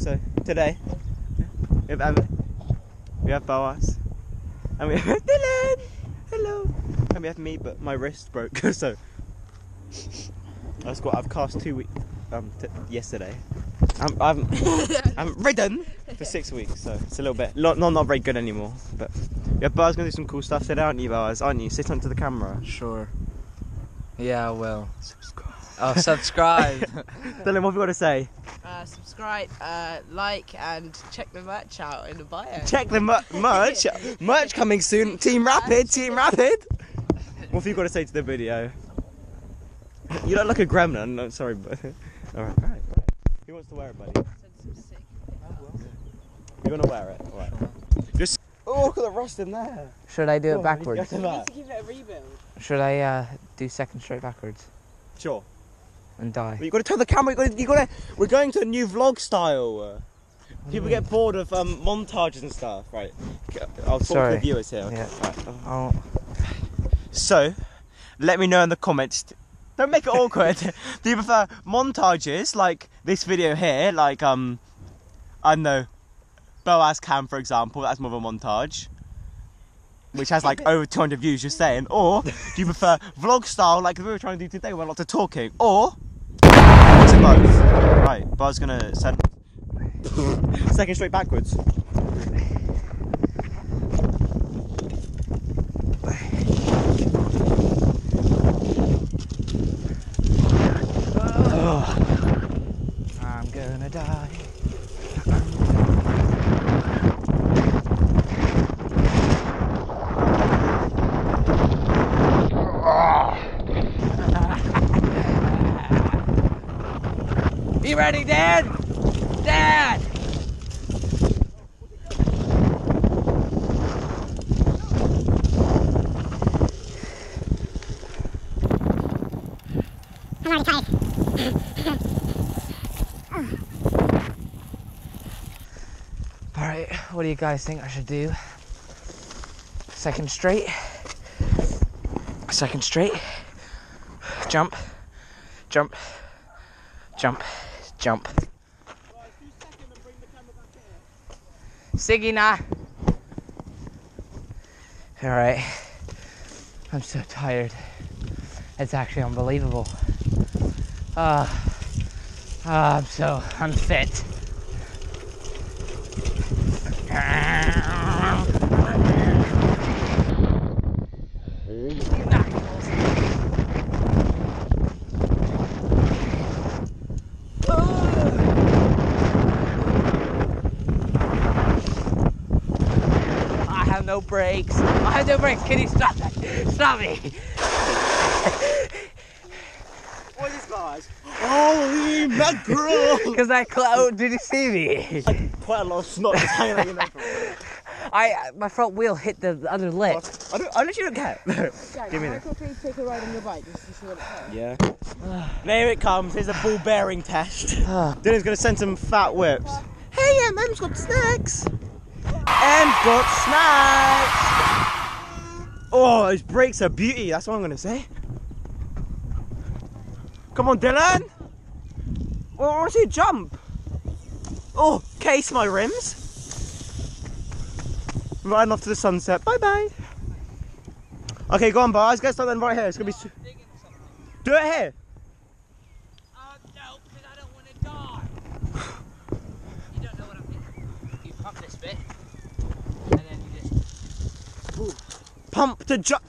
So today we have Emily, we have Boaz, and we have Dylan. Hello. And we have me, but my wrist broke, so I've got I've cast two weeks um t- yesterday. I'm, I'm I'm ridden for six weeks, so it's a little bit not not, not very good anymore. But yeah, Boaz gonna do some cool stuff today, aren't you, Boaz? Aren't you? Sit onto the camera. Sure. Yeah, I will. Subscribe. Oh, subscribe. Dylan, what have you got to say? Uh, subscribe, uh, like, and check the merch out in the bio. Check the mer- merch. merch coming soon. Team Rapid. Team Rapid. What have you got to say to the video? You don't look like a gremlin. No, sorry, but all right, all right, all right. Who wants to wear it, buddy? You're gonna wear it. All right. Just. Oh, look at the rust in there. Should I do Oh, it backwards? you got to give it a rebuild. Should I uh, do second straight backwards Sure. And die? But you got to turn the camera. You got to. You got to. We're going to a new vlog style. People get bored of um, montages and stuff, right? I'll talk to Sorry. the viewers here. Okay. Yeah. Right. Oh, So, let me know in the comments. Don't make it awkward. Do you prefer montages like this video here, like um, I don't know, Boaz Cam for example? That's more of a montage, which has like over 200 views. Just saying. Or do you prefer vlog style like we were trying to do today, where lots of talking? Or Right, Boaz gonna send second straight backwards. I'm gonna die. You ready, Dad? Dad! I'm already tired. Alright, what do you guys think I should do? Second straight. Second straight. Jump. Jump. Jump. Jump. Siggy. Alright. I'm so tired. It's actually unbelievable. Ah. Ah, I'm so unfit have no brakes. I have no brakes. Can you stop that? Stop me. What is Boaz? Holy mackerel! Because I cloud, oh, did you see me? Quite a lot of snot just hanging out your nose. I my front wheel hit the other lip. I don't. I literally don't care. Give me How this. quickly take a ride on your bike just to see what it? Yeah. there it comes. Here's a ball bearing test. Dylan's gonna send some fat whips. Hey, Em, Em's got snacks. Em's got snacks. Oh, his brakes are beauty. That's what I'm gonna say. Come on, Dylan. Well, to see a jump. Oh, case my rims. Riding off to the sunset. Bye bye. Okay, go on, boys. Get something right here. It's gonna be. Do it here. Oh no, because I don't want to die. you don't know what I'm thinking. You pump this bit, and then you just. Pump to jump.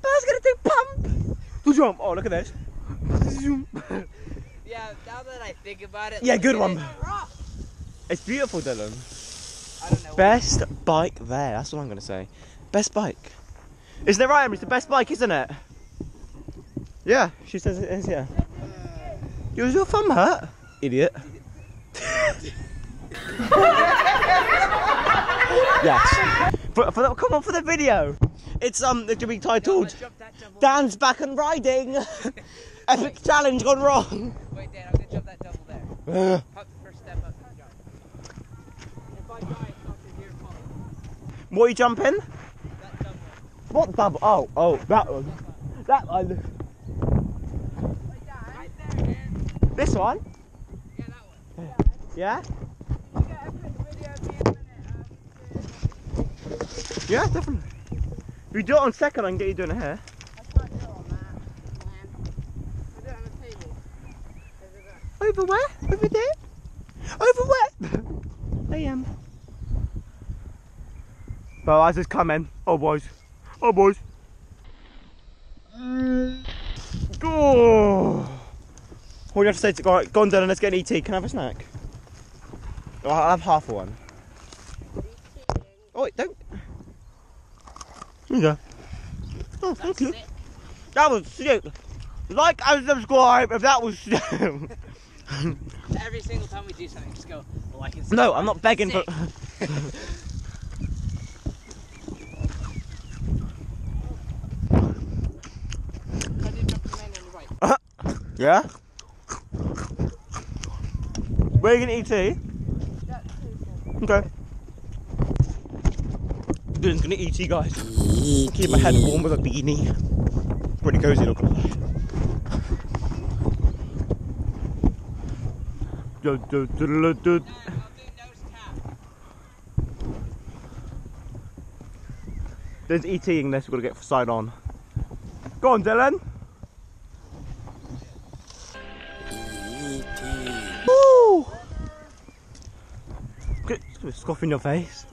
Boys gonna do pump to jump. Oh, look at this. Yeah, now that I think about it. Yeah, look good at one. it. It's beautiful, Dylan. I don't know. Best bike there. That's what I'm gonna say. Best bike. Isn't it right, Emily? It's the best bike, isn't it? Yeah, she says it is. Yeah. Does your thumb hurt? Idiot. yes. For, for the, come on for the video. It's um. It could be titled "Dan's back and riding." Epic challenge gone wrong. Wait, Dan, I'm gonna jump that double there. Uh, Pump the first step up and jump. If I die, it's not your fault. what are you jumping? That double. What double? Oh, oh, that one. That one. Right there. This one? Yeah, that one. Yeah? Yeah, definitely. If you do it on second, I can get you doing it here. Over where? Over there? Over where? I am. Boaz is coming. Oh, boys. Oh, boys. Oh. What do you have to say to go, go on, Dylan, let's get an ET. Can I have a snack? Oh, I'll have half of one. Oh, wait, don't. Here you go. Oh, thank you. That was sick. Like and subscribe if that was Every single time we do something, just go oh, like and No, I'm not begging for. yeah? Where are you gonna eat tea? Okay. Dylan's gonna eat you guys. Keep my head warm with a beanie. Pretty cozy, not gonna lie. Du- du- du- du- du- There's eating this, we've got to get side on. Go on, Dylan. Woo! Get a scoff in your face.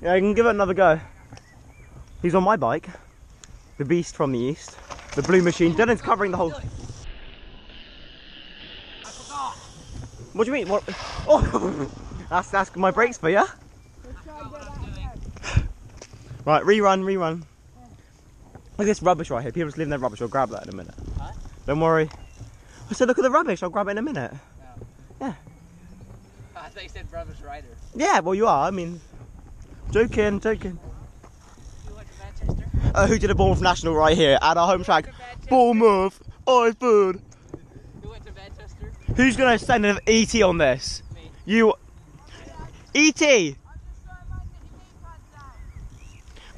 Yeah, I can give it another go. He's on my bike. The beast from the east. The blue machine. Dylan's covering the whole. What do you mean? What? Oh, that's that's my brakes for you. Right, rerun, rerun. Look at this rubbish right here. People just leaving their rubbish. I'll grab that in a minute. Huh? Don't worry. I said, look at the rubbish. I'll grab it in a minute. Oh. Yeah. I thought you said rubbish rider. Yeah, well, you are. I mean, joking, joking. Uh, who did a Bournemouth National right here at our home track? To? Bournemouth, Iceberg. Who went to Manchester? Who's gonna send an ET on this? Me. You. ET.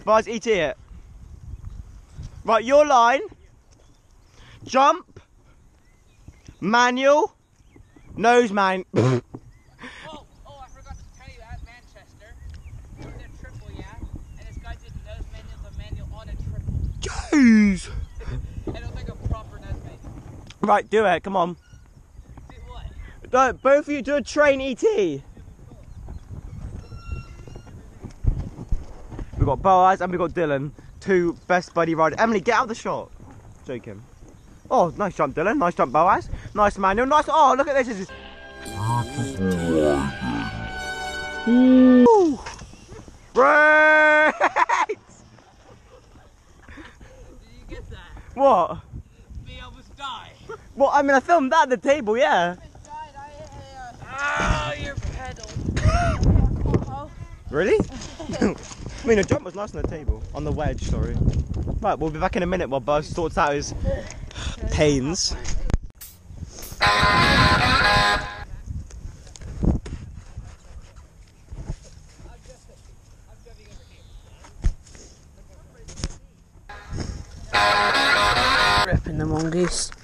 Buzz, ET it. Right, your line. Jump. Manual. Nose man. Oh, oh, I forgot to tell you at Manchester, we did a triple, yeah? And this guy did nose manual, the manual on a triple. Jeez. And it was like a proper nose manual. Right, do it. Come on. Do what? No, both of you do a train ET. We've got Boaz and we've got Dylan, two best buddy riders. Emily, get out of the shot. Joking. Oh, nice jump, Dylan. Nice jump, Boaz. Nice manual. Nice. Oh, look at this. Woo. Right. Did you get that? What? Me almost die. Well, I mean, I filmed that at the table, yeah. Uh, oh, your pedal. Really? I mean, the jump was nice on the table. On the wedge, sorry. Right, we'll be back in a minute while Buzz sorts out his pains. The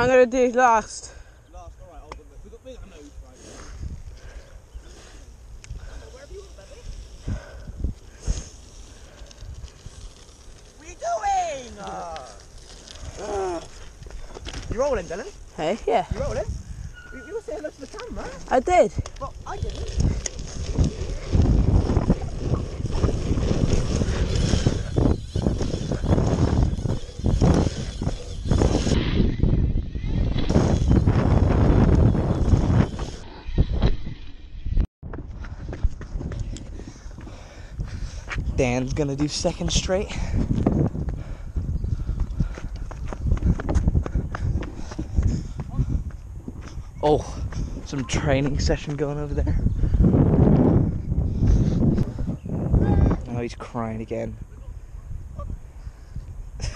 I'm gonna do last. Last, alright, I'll. We got, we got a nose, right? Wherever you want, baby. What are you doing? Ah. you rolling, Dylan? Hey, yeah, You rolling? You, you were saying hello to the camera. I did. Well, I didn't. Dan's gonna do second straight. Oh, some training session going over there. Oh, he's crying again.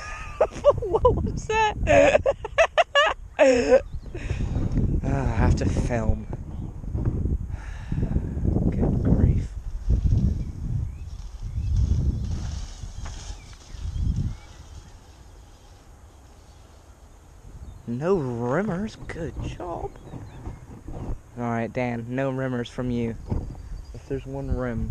what was that? Ah, I have to film. Good grief. No rimmers. Good job. All right, Dan. No rimmers from you. If there's one rim.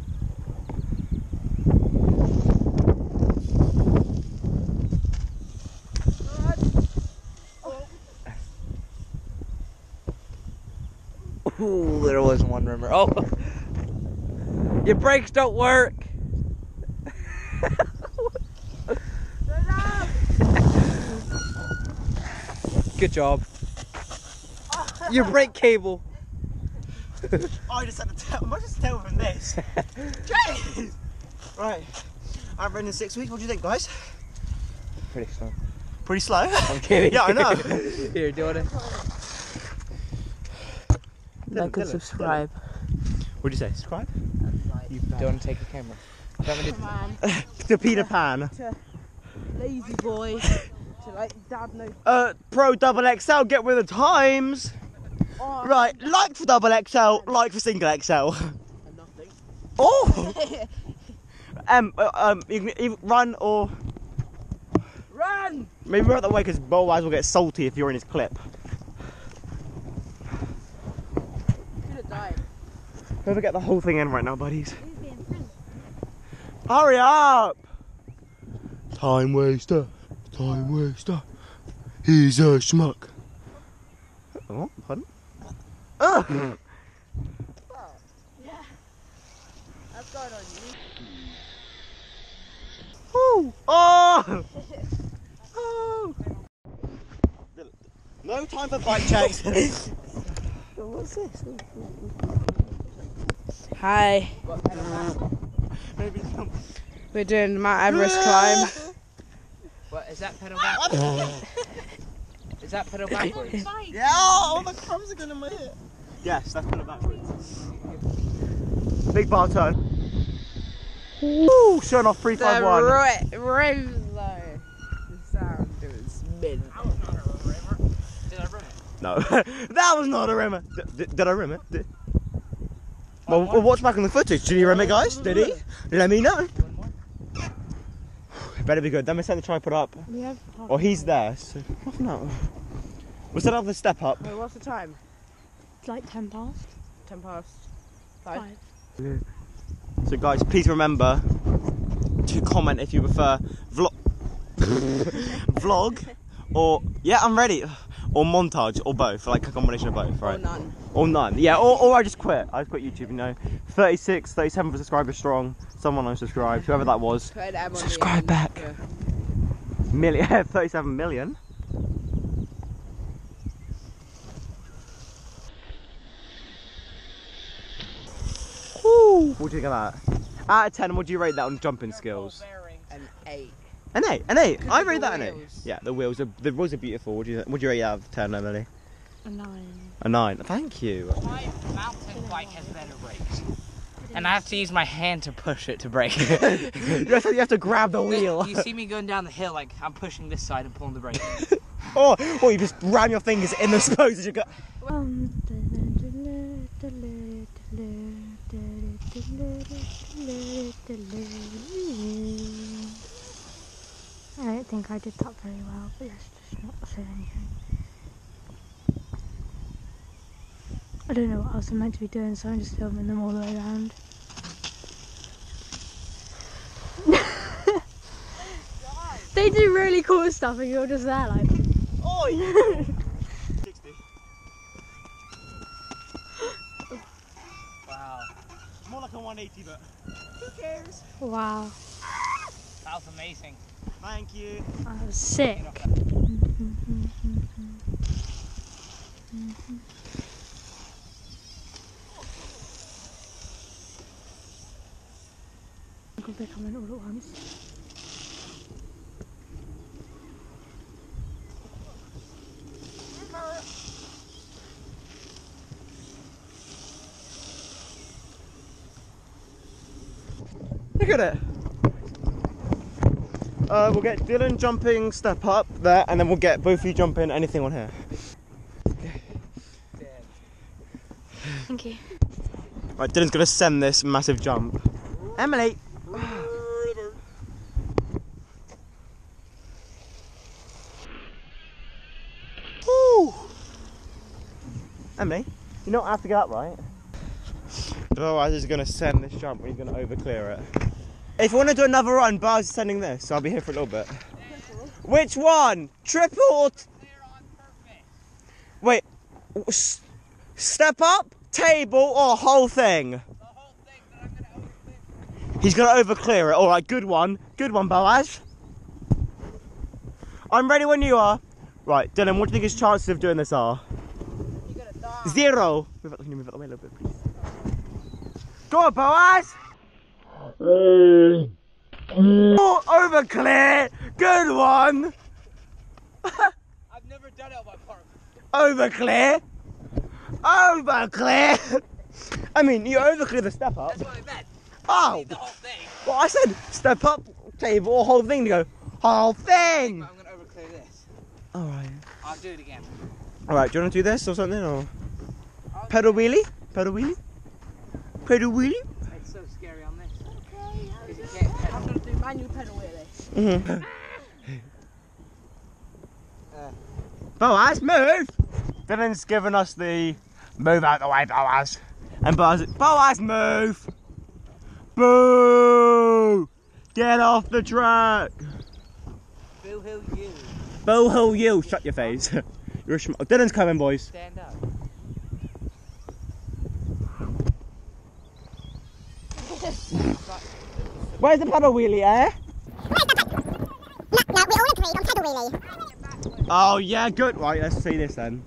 Ooh, there was one rimmer. Oh, your brakes don't work. Good job. Your brake cable. Oh, I just had to tell. I just tell from this. Jeez. Right. I've ridden in six weeks. What do you think, guys? Pretty slow. Pretty slow. I'm kidding. yeah, I know. Here, do it. Like Dylan, and subscribe. What'd you say? Subscribe? Do you want to take a camera? Man, to Peter Pan. lazy boy. To like dad knows. Uh, Pro Double XL, get with the times. Oh, Right, like for Double XL, like for Single XL. Nothing. Oh! um, uh, um, you can either run or Run! maybe run that way because Boaz will get salty if you're in his clip. Could have died. Whoever get the whole thing in right now, buddies. Hurry up! Time waster, time waster. He's a schmuck. Oh, pardon? Ah. Ugh. That's going on you. Woo. Ah. Oh! oh! No time for bike checks. What's this? Hi, Maybe we're doing Mount Everest climb. Ah. What is that pedal backwards? is that pedal backwards? Yeah, all the crumbs are gonna my ear. Yes, that's pedal backwards. Big bar turn. Woo! Showing off three The five one. ri- rims though. The sound it was mint. Did I run it? No, that was not a rimmer. D- d- did I rim it? Did... Well, we'll watch back on the footage. Did he rim it, guys? Did he? Let me know. Better be good. Then we set the tripod up. We have. Or oh, he's there. So half an hour. We'll set up the step up. Wait, what's the time? It's like 10 past. Ten past. Five. Five. So guys, please remember to comment if you prefer vlog, vlog, or yeah, I'm ready, or montage, or both, like a combination of both, right? Or none. Or none. Yeah, or, or I just quit. I just quit YouTube. You know, 36, 37 subscribers strong. Someone unsubscribed, whoever that was. Put an M on the Subscribe back. Yeah. Million, 37 million. Woo! What do you think of that? Out of 10, what would you rate that on jumping skills? An eight. An 8, I of rate that an 8. wheels. Yeah, the wheels are the wheels are beautiful. Would you would you rate that out of 10, Emily? A nine. A 9. Thank you. My mountain bike has better brakes. And I have to use my hand to push it to brake. you, have to, you have to grab the wheel. you see me going down the hill, like I'm pushing this side and pulling the brake. or, or you just ram your fingers in the spokes as you go. Um. I don't think I did that very well, but let's just not say anything. I don't know what else I'm meant to be doing, so I'm just filming them all the way around. they do really cool stuff, and you're just there like. Oh, 60. Wow. More like a 180, but who cares? Wow, That was amazing. Thank you. that was sick. They're coming all at once. Look at it. Uh, we'll get Dylan jumping step up there, and then we'll get both of you jumping anything on here. Okay. Thank you. Right, Dylan's gonna send this massive jump. Emily. Woo. Emily, you don't have to get up, right? Otherwise, he's gonna send this jump and he's gonna overclear it. If you want to do another run, is sending this, so I'll be here for a little bit. Which one? Triple or Wait, s- step up, table, or whole thing? He's gonna overclear it. All right, good one, good one, Boaz. I'm ready when you are. Right, Dylan, what do you think his chances of doing this are? You're gonna die. Zero. Move out, can you move out the way a little bit, please? Go on, Boaz. Oh, overclear. Good one. I've never done it on my park. Overclear. Overclear. I mean, you overclear the step up. That's what I meant. Oh, The whole thing. well, I said step up, table, or whole thing to go. Whole thing. I'm gonna overclear this. All right. I'll do it again. All right. Do you want to do this or something, or pedal wheelie? Pedal wheelie? Pedal wheelie? It's so scary on this. Because you can't pedal. I'm gonna do manual pedal wheelie. Mm-hmm. Boaz, move! Dylan's given us the move out the way, Boaz. And Boaz, Boaz, move! Boo! Get off the track! Boo hoo you. Boo hoo you! Shut your face. You're a Dylan's coming, boys. Stand up. Where's the pedal wheelie, eh? No, no, we all agreed on pedal wheelie. Oh, yeah, good. Right, let's see this then.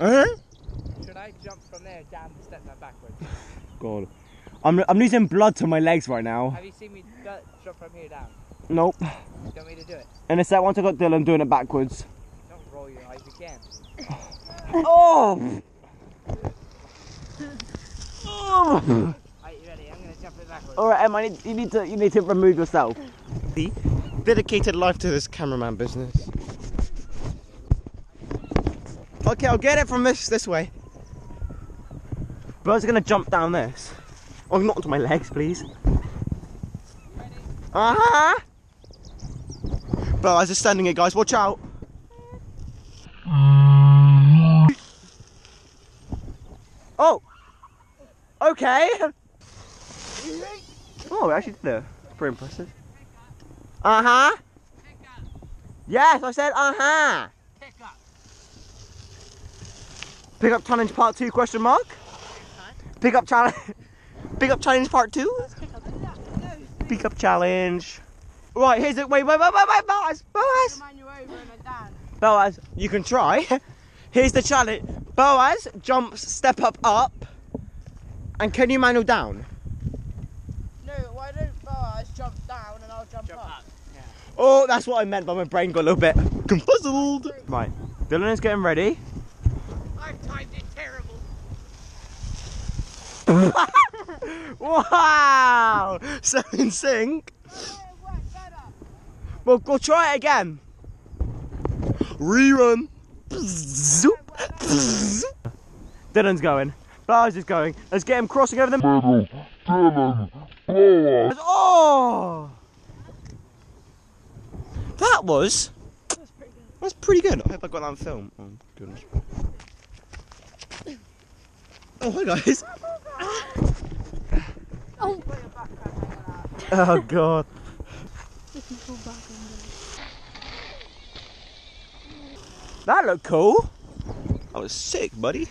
Uh-huh. Should I jump from there down the step and backwards? God. I'm, I'm losing blood to my legs right now. Have you seen me do- jump from here down? Nope. Do you want me to do it? And it's that once I got Dylan doing it backwards. Don't roll your eyes again. Oh! oh! Are you? I'm gonna jump it backwards. All right, Emma, you need, you need to you need to remove yourself. The dedicated life to this cameraman business. Okay, I'll get it from this this way. Bird's gonna jump down this. Oh, not onto my legs, please. Uh huh. Bro, I was just standing here, guys. Watch out. Oh. Okay. Oh, we actually did it. Pretty impressive. Uh huh. Yes, I said uh huh. Pick up. Pick up challenge part two? Question mark. Pick up challenge. Pick up challenge part two. Pick up challenge. Right, here's it. Wait, wait, wait, wait, wait, Boaz, Boaz. Boaz. You can try. Here's the challenge. Boaz jumps, step up, up, and can you manual down? No, why don't Boaz jump down and I'll jump, Jump up? up. Oh, that's what I meant, but my brain got a little bit confuzzled. Right, Dylan is getting ready. I've timed it terrible. Wow! So in sync. Well, go try it again. Rerun. Dylan's going. Bars is going. Let's get him crossing over the. Oh! That was. That's pretty good. I hope I got that on film. Oh, goodness. Oh hi guys. Oh. Oh god. That looked cool. That was sick, buddy.